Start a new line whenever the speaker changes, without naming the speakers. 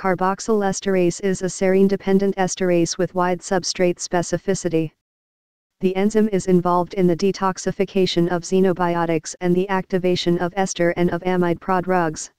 Carboxylesterase is a serine-dependent esterase with wide substrate specificity. The enzyme is involved in the detoxification of xenobiotics and the activation of ester and of amide prodrugs.